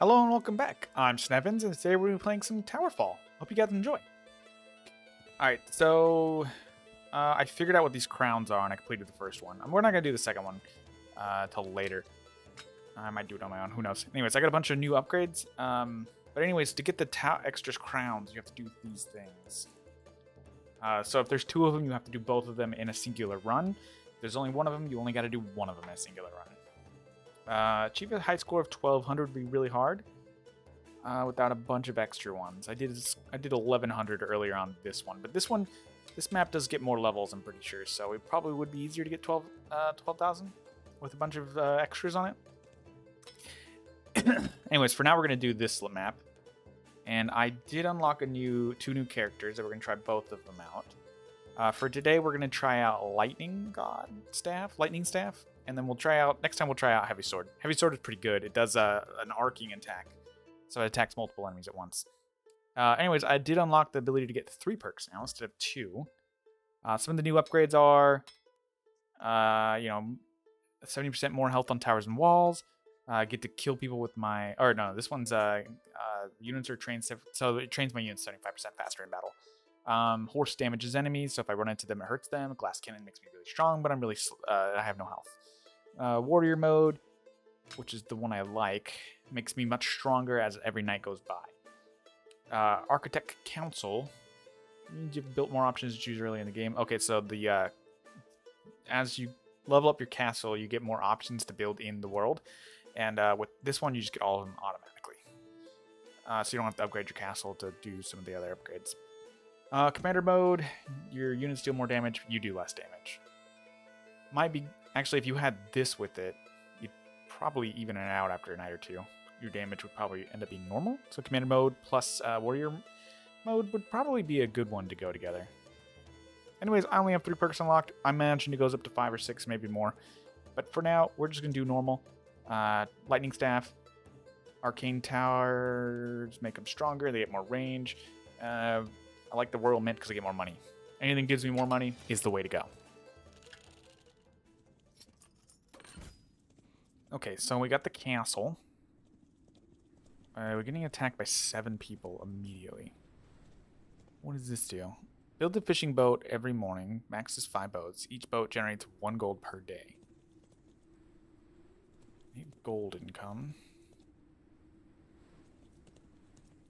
Hello and welcome back. I'm Snevens, and today we're playing some Thronefall. Hope you guys enjoy. Alright, so uh, I figured out what these crowns are, and I completed the first one. We're not going to do the second one uh, till later. I might do it on my own, who knows. Anyways, I got a bunch of new upgrades. Um, but anyways, to get the extra crowns, you have to do these things. Uh, so if there's two of them, you have to do both of them in a singular run. If there's only one of them, you only got to do one of them in a singular run. Uh, achieve a high score of 1200 would be really hard uh, without a bunch of extra ones. I did I did 1100 earlier on this one, but this one, this map does get more levels, I'm pretty sure, so it probably would be easier to get 12 uh, 12,000 with a bunch of uh, extras on it. Anyways, for now we're going to do this map. And I did unlock a new two new characters that we're going to try both of them out. Uh, for today, we're going to try out Lightning God Staff, Lightning Staff, and then we'll try out, next time we'll try out Heavy Sword. Heavy Sword is pretty good. It does uh, an arcing attack, so it attacks multiple enemies at once. Uh, anyways, I did unlock the ability to get three perks now instead of two. Uh, some of the new upgrades are, uh, you know, 70% more health on towers and walls. I uh, get to kill people with my, or no, this one's, uh, uh units are trained, so it trains my units 75% faster in battle. Um, horse damages enemies, so if I run into them, it hurts them. Glass cannon makes me really strong, but I'm really, I have no health. Uh, warrior mode, which is the one I like, makes me much stronger as every night goes by. Uh, Architect Council, you've built more options to choose early in the game. Okay, so the uh, as you level up your castle, you get more options to build in the world, and uh, with this one, you just get all of them automatically. Uh, so you don't have to upgrade your castle to do some of the other upgrades. Uh, commander mode, your units deal more damage, you do less damage. Might be Actually, if you had this with it, you'd probably even it out after a night or two. Your damage would probably end up being normal. So commander mode plus uh, warrior mode would probably be a good one to go together. Anyways, I only have three perks unlocked. I imagine it goes up to five or six, maybe more. But for now, we're just going to do normal. Uh, lightning Staff, Arcane Towers make them stronger. They get more range. Uh, I like the Royal Mint because I get more money. Anything gives me more money is the way to go. Okay, so we got the castle. Uh, we're getting attacked by seven people immediately. What does this do? Build a fishing boat every morning. Max is five boats. Each boat generates one gold per day. Need gold income.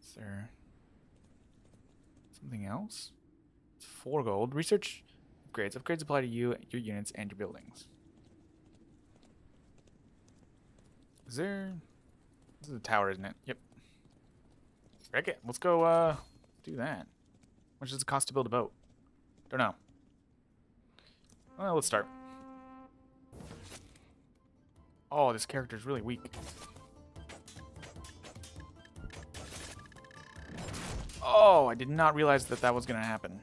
Is there something else? It's four gold. Research upgrades. Upgrades apply to you, your units, and your buildings. Is there... This is a tower, isn't it? Yep. Wreck it. Let's go, uh, do that. How much does it cost to build a boat? Don't know. Well, let's start. Oh, this character is really weak. Oh, I did not realize that that was going to happen.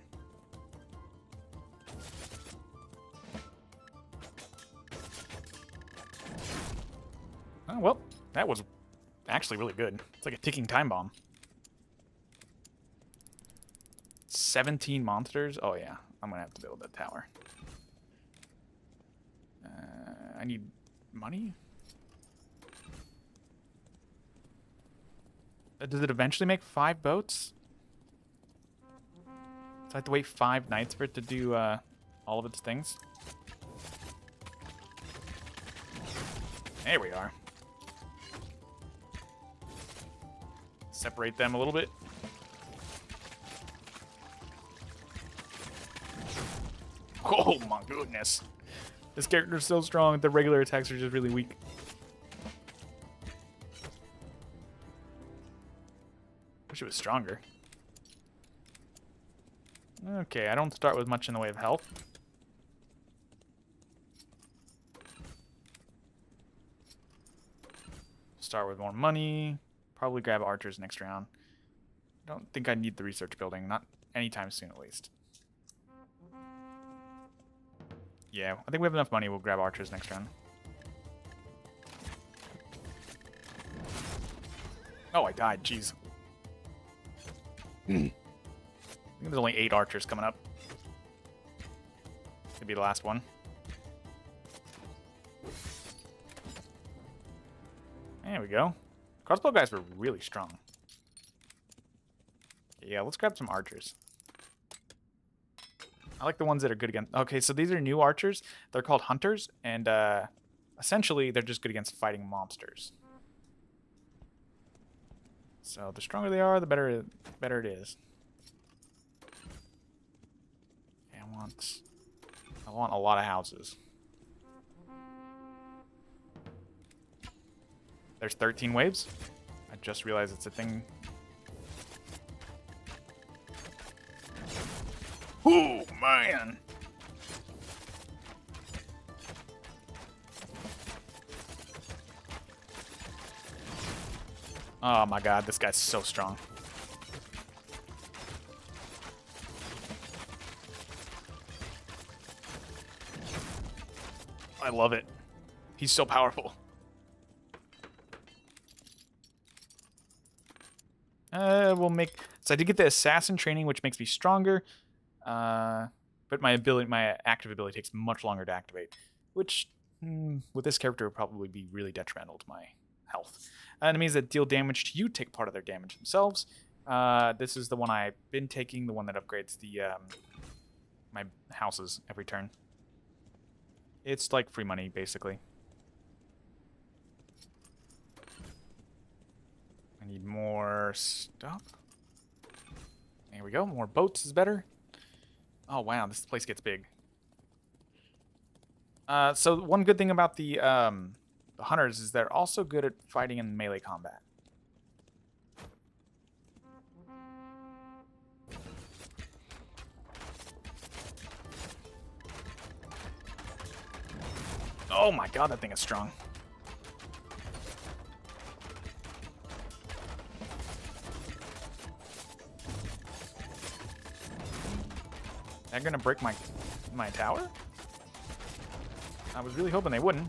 Oh, well, that was actually really good. It's like a ticking time bomb. 17 monsters? Oh, yeah. I'm going to have to build a tower. Uh, I need money? Uh, does it eventually make five boats? So I have to wait five nights for it to do uh, all of its things? There we are. Separate them a little bit. Oh my goodness. This character's so strong, the regular attacks are just really weak. Wish it was stronger. Okay, I don't start with much in the way of health. Start with more money. Probably grab archers next round. I don't think I need the research building, not anytime soon at least. Yeah, I think we have enough money, we'll grab archers next round. Oh, I died, jeez. Mm. I think there's only eight archers coming up. Could be the last one. There we go Crossbow guys were really strong. Yeah, let's grab some archers. I like the ones that are good against... Okay, so these are new archers. They're called hunters, and uh, essentially they're just good against fighting monsters. So the stronger they are, the better, better it is. I want... I want a lot of houses. There's 13 waves. I just realized it's a thing. Oh, man. Oh my god, this guy's so strong. I love it. He's so powerful. Uh, we'll make... So I did get the assassin training, which makes me stronger. Uh, but my ability, my active ability takes much longer to activate, which mm, with this character would probably be really detrimental to my health. Enemies that deal damage to you take part of their damage themselves. Uh, this is the one I've been taking, the one that upgrades the um, my houses every turn. It's like free money, basically. I need more stuff. There we go. More boats is better. Oh, wow. This place gets big. Uh, so one good thing about the, um, the hunters is they're also good at fighting in melee combat. Oh my god, that thing is strong. They're gonna break my my tower? I was really hoping they wouldn't.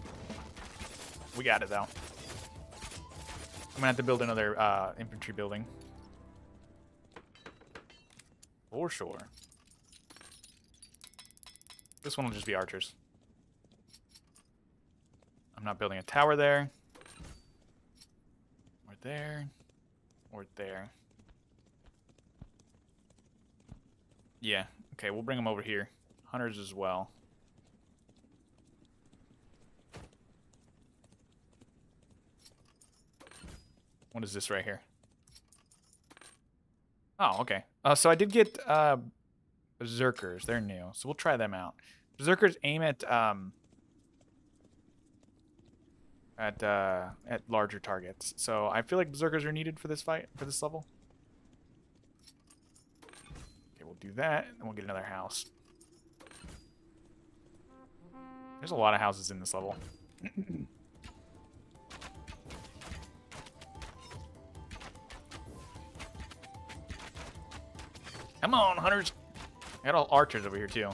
We got it though. I'm gonna have to build another uh, infantry building. For sure. This one will just be archers. I'm not building a tower there. Or there. Or there. Yeah, okay, we'll bring them over here. Hunters as well. What is this right here? Oh, okay. Uh, so I did get uh, Berserkers. They're new, so we'll try them out. Berserkers aim at um, at uh, at larger targets. So I feel like Berserkers are needed for this fight, for this level. Okay, we'll do that, and we'll get another house. There's a lot of houses in this level. Come on, hunters. I got all archers over here, too.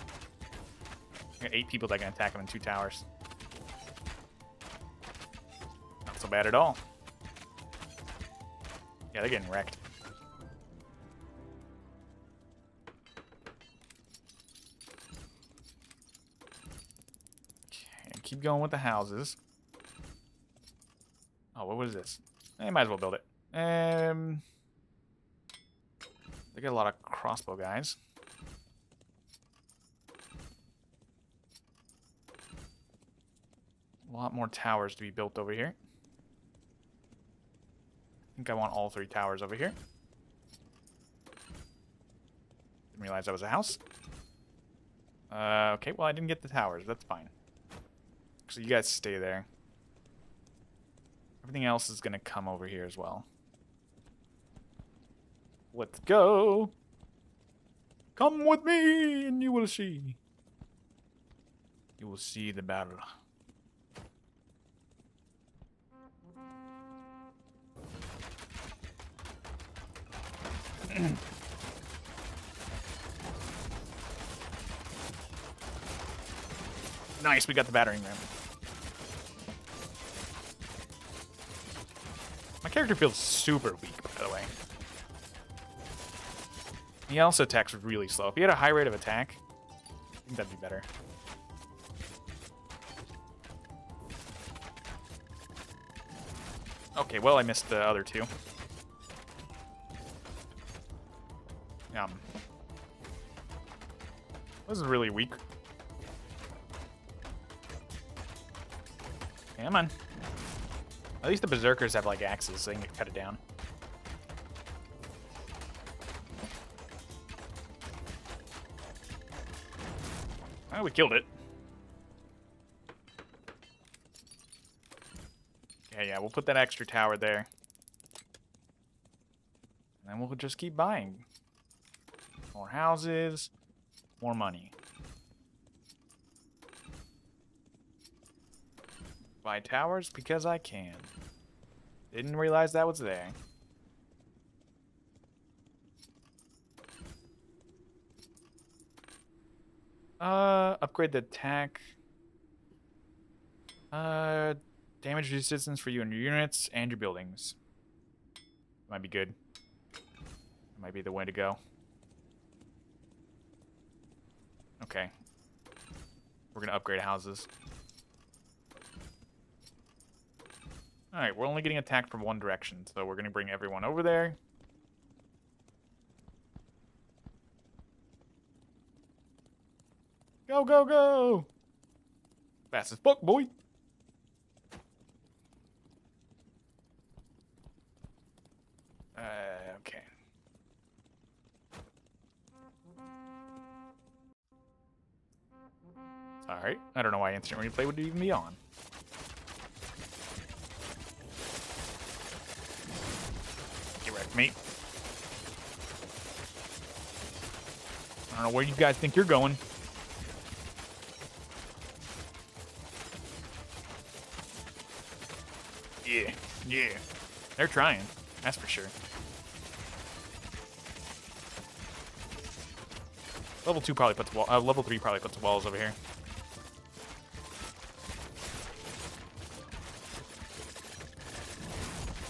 I got eight people that can attack them in two towers. Not so bad at all. Yeah, they're getting wrecked. Keep going with the houses. Oh, what was this? I eh, might as well build it. Um... They get a lot of crossbow guys. A lot more towers to be built over here. I think I want all three towers over here. Didn't realize that was a house. Uh, okay, well, I didn't get the towers. That's fine. So you guys stay there. Everything else is going to come over here as well. Let's go. Come with me and you will see. You will see the battle. nice, we got the battering ram. Character feels super weak, by the way. He also attacks really slow. If he had a high rate of attack, I think that'd be better. Okay, well, I missed the other two. Um, this is really weak. Come on. At least the berserkers have like axes, so they can cut it down. Oh, we killed it. Yeah, yeah, we'll put that extra tower there. And then we'll just keep buying. More houses, more money. Buy towers because I can. Didn't realize that was there. Uh, upgrade the attack. Uh, damage resistance for you and your units and your buildings. Might be good. Might be the way to go. Okay. We're gonna upgrade houses. Alright, we're only getting attacked from one direction, so we're gonna bring everyone over there. Go, go, go! Fast as fuck, boy! Uh, okay. Alright, I don't know why instant replay would even be on. Mate. I don't know where you guys think you're going. Yeah, yeah. They're trying. That's for sure. Level 2 probably puts wall uh, level 3 probably puts walls over here.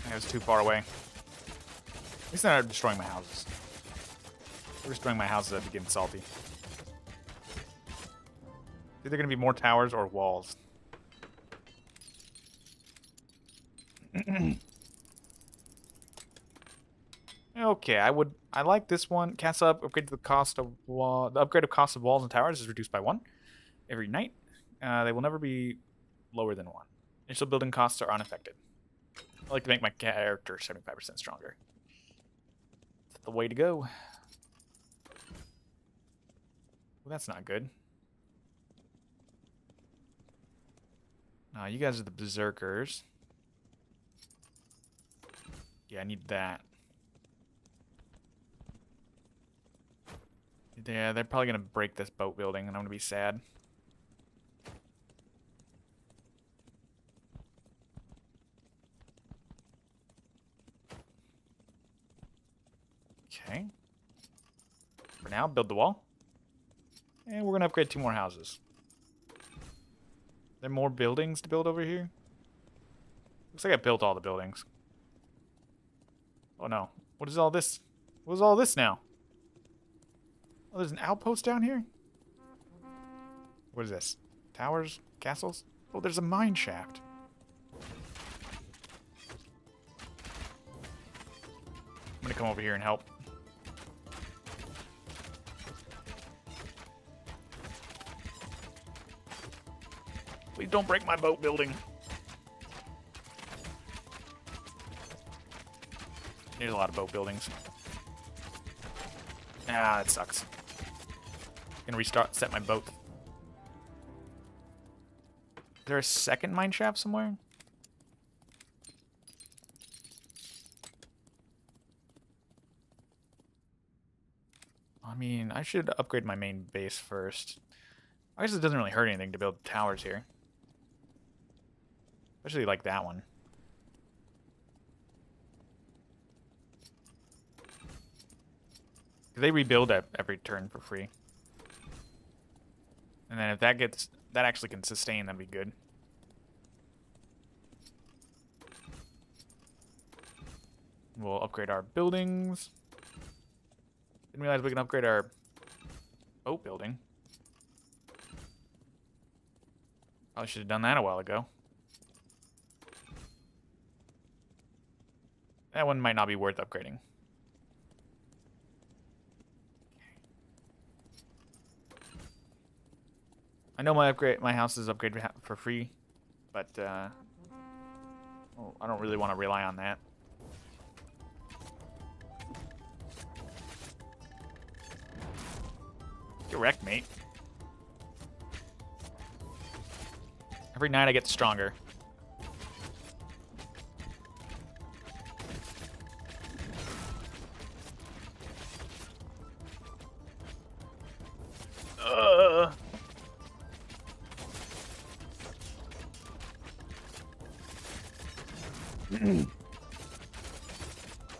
That was too far away. At least they're not destroying my houses. They're destroying my houses, be getting salty. Either gonna be more towers or walls. okay, I would. I like this one. Castle up, upgrade to the cost of wall. The upgrade of cost of walls and towers is reduced by one every night. Uh, they will never be lower than one. Initial building costs are unaffected. I like to make my character 75% stronger. The way to go. Well, that's not good. Uh, you guys are the berserkers. Yeah, I need that. Yeah, they're probably going to break this boat building, and I'm going to be sad. Okay. For now, build the wall. And we're going to upgrade two more houses. There more buildings to build over here? Looks like I built all the buildings. Oh no. What is all this? What is all this now? Oh, there's an outpost down here? What is this? Towers? Castles? Oh, there's a mine shaft. I'm gonna come over here and help. Please don't break my boat building. There's a lot of boat buildings. Ah, that sucks. Gonna restart, set my boat. Is there a second mine shaft somewhere? I mean, I should upgrade my main base first. I guess it doesn't really hurt anything to build towers here. Especially like that one. They rebuild at every turn for free. And then if that gets that actually can sustain, that'd be good. We'll upgrade our buildings. Didn't realize we can upgrade our boat building. Probably should have done that a while ago. That one might not be worth upgrading. I know my upgrade, my house is upgraded for free, but uh, I don't really want to rely on that. Get wrecked, mate. Every night I get stronger.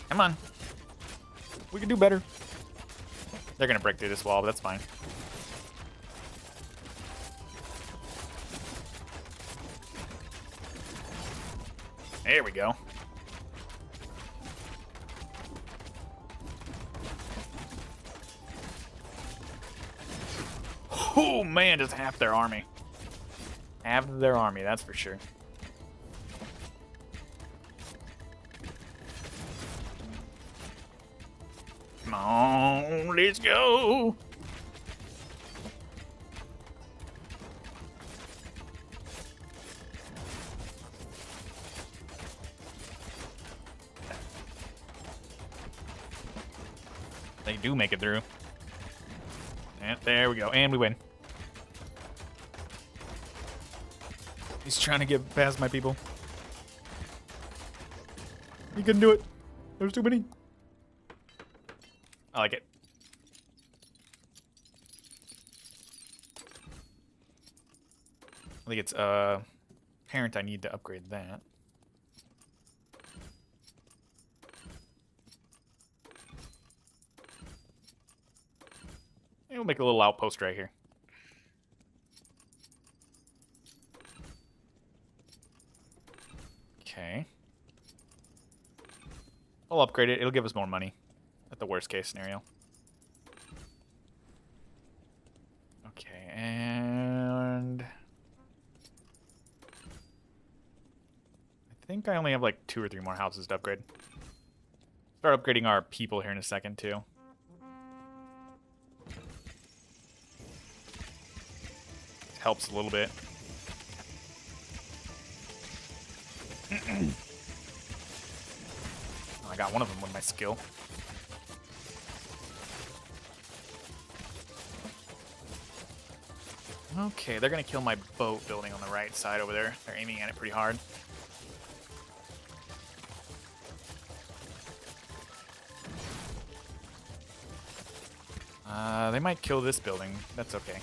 Come on. We can do better. They're gonna break through this wall, but that's fine. There we go. Oh man, just half their army. Half their army, that's for sure. On, let's go. They do make it through. And there we go. And we win. He's trying to get past my people. He couldn't do it. There's too many. I like it. I think it's uh parent I need to upgrade that. And we'll make a little outpost right here. Okay. I'll upgrade it. It'll give us more money. At the worst case scenario. Okay, and... I think I only have like two or three more houses to upgrade. Start upgrading our people here in a second, too. Helps a little bit. Oh, I got one of them with my skill. Okay, they're gonna kill my boat building on the right side over there. They're aiming at it pretty hard. Uh, they might kill this building. That's okay.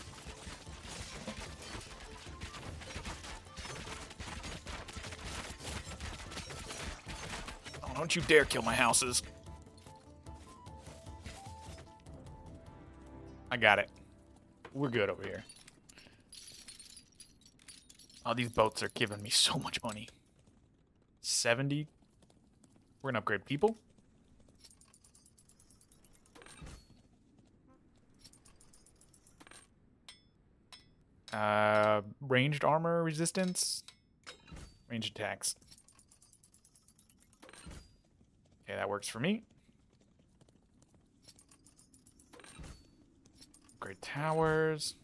Oh, don't you dare kill my houses. I got it. We're good over here. Oh, these boats are giving me so much money. 70. We're gonna upgrade people. Uh, ranged armor resistance. Ranged attacks. Okay, that works for me. Upgrade towers.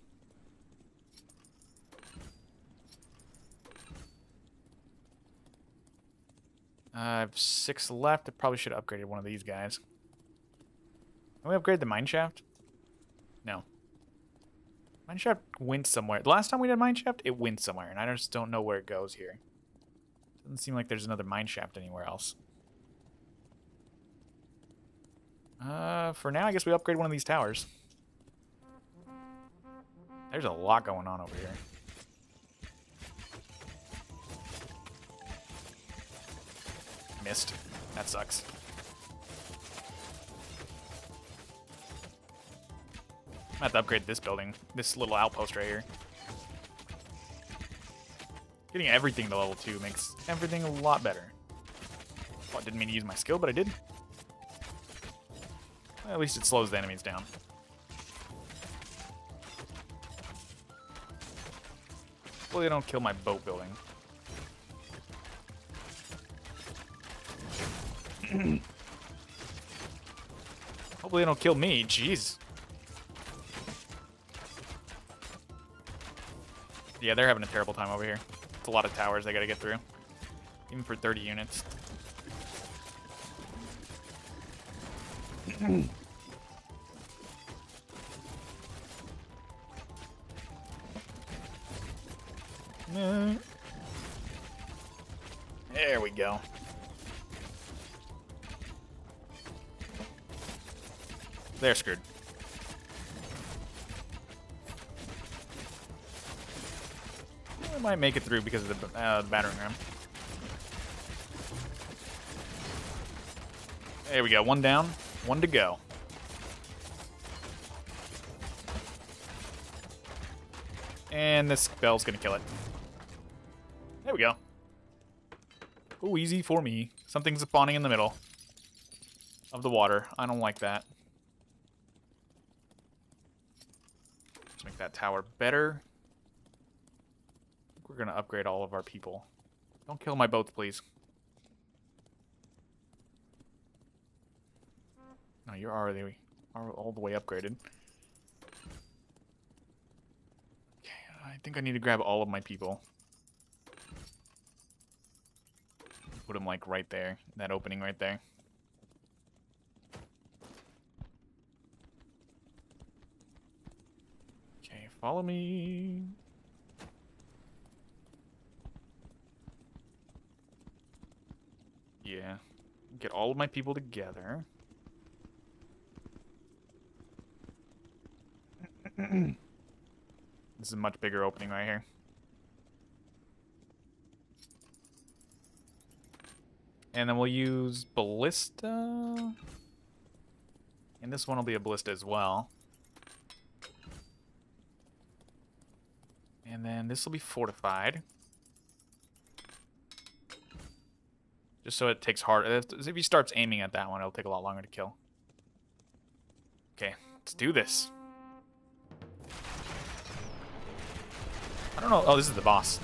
Uh, I have six left. I probably should have upgraded one of these guys. Can we upgrade the mineshaft? No. Mineshaft went somewhere. The last time we did mineshaft, it went somewhere, and I just don't know where it goes here. Doesn't seem like there's another mineshaft anywhere else. Uh, for now, I guess we upgrade one of these towers. There's a lot going on over here. Missed. That sucks. I'm have to upgrade this building. This little outpost right here. Getting everything to level 2 makes everything a lot better. Well, I didn't mean to use my skill, but I did. Well, at least it slows the enemies down. Hopefully they don't kill my boat building. Hopefully they don't kill me. Jeez. Yeah, they're having a terrible time over here. It's a lot of towers they gotta get through. Even for 30 units. There we go. They're screwed. Might make it through because of the, uh, the battering ram. There we go. One down, one to go. And this bell's gonna kill it. There we go. Oh, easy for me. Something's spawning in the middle of the water. I don't like that. Let's make that tower better. We're gonna upgrade all of our people. Don't kill my boats, please. No, you're already all the way upgraded. Okay, I think I need to grab all of my people. Put them like right there, that opening right there. Okay, follow me. Yeah. Get all of my people together. this is a much bigger opening right here. And then we'll use Ballista. And this one will be a Ballista as well. And then this will be fortified. Just so it takes hard. If he starts aiming at that one, it'll take a lot longer to kill. Okay, let's do this. I don't know. Oh, this is the boss.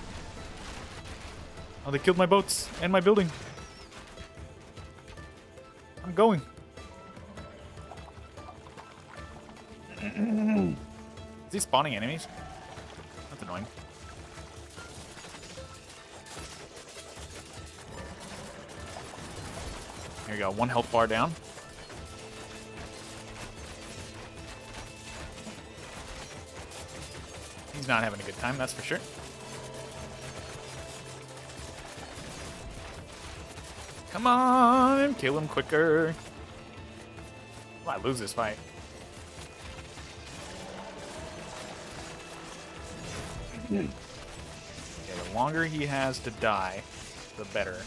Oh, they killed my boats and my building. I'm going. is he spawning enemies? That's annoying. There you go. One health bar down. He's not having a good time, that's for sure. Come on, kill him quicker. I lose this fight. Hmm. Okay, the longer he has to die, the better.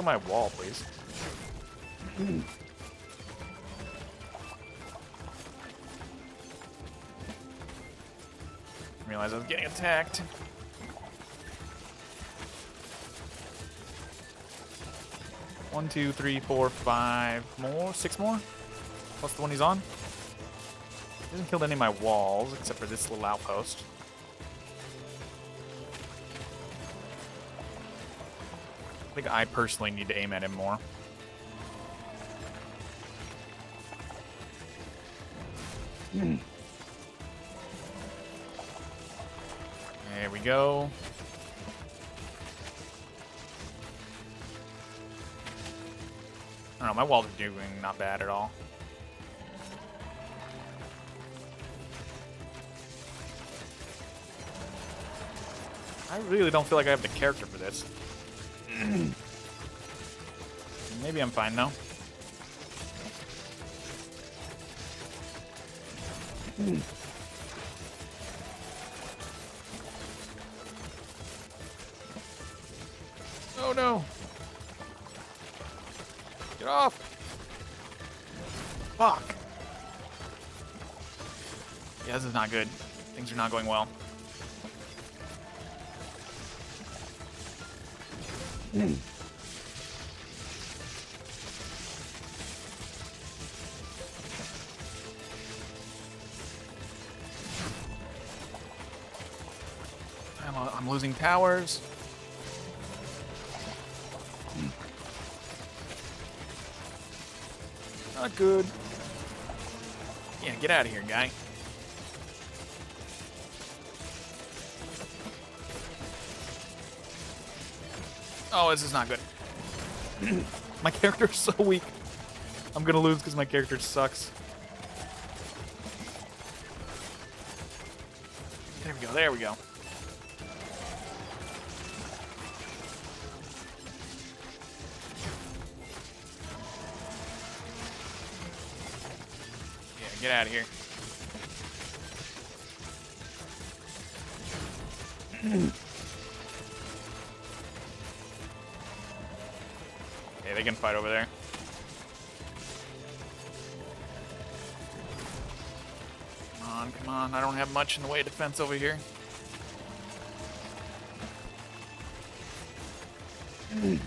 Kill my wall, please. realize I was getting attacked. One, two, three, four, five more, six more, plus the one he's on. He hasn't killed any of my walls except for this little outpost. I think I personally need to aim at him more. Hmm. There we go. I don't know, my walls are doing not bad at all. I really don't feel like I have the character for this. Maybe I'm fine though. Oh no! Get off! Fuck! Yeah, this is not good. Things are not going well. Mm. I'm, uh, I'm losing towers. Not good. Yeah, get out of here, guy. Oh, this is not good. my character is so weak. I'm gonna lose because my character sucks. There we go, there we go. Yeah, get out of here. they can fight over there. Come on, come on. I don't have much in the way of defense over here. Come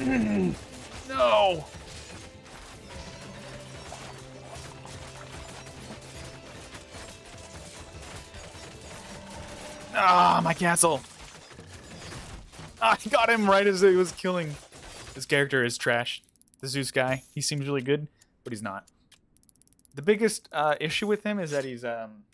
on. no! Ah, my castle! I got him right as he was killing. This character is trash. The Zeus guy. He seems really good, but he's not. The biggest uh, issue with him is that he's um.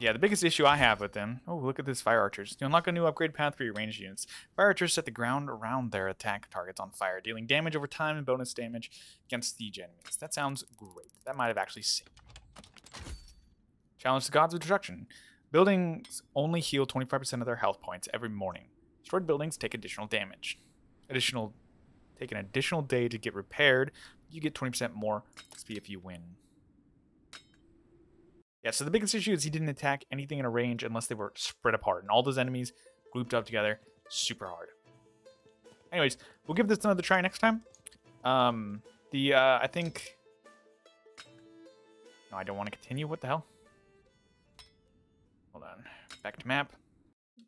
Yeah, the biggest issue I have with them. Oh, look at this fire archers. You unlock a new upgrade path for your ranged units. Fire archers set the ground around their attack targets on fire, dealing damage over time and bonus damage against siege enemies. That sounds great. That might have actually saved. Challenge the Gods of Destruction. Buildings only heal 25% of their health points every morning. Destroyed buildings take additional damage. Additional take an additional day to get repaired. You get 20% more XP if you win. Yeah, so the biggest issue is he didn't attack anything in a range unless they were spread apart. And all those enemies grouped up together, super hard. Anyways, we'll give this another try next time. Um, the, uh, I think... No, I don't want to continue. What the hell? Hold on. Back to map.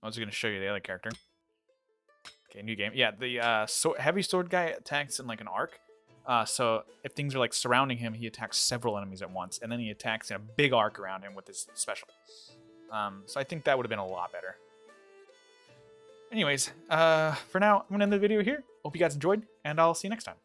I was going to show you the other character. Okay, new game. Yeah, the uh, so heavy sword guy attacks in like an arc. Uh, so if things are like surrounding him, he attacks several enemies at once, and then he attacks in a big arc around him with his special. Um, so I think that would have been a lot better. Anyways, uh, for now, I'm gonna end the video here. Hope you guys enjoyed, and I'll see you next time.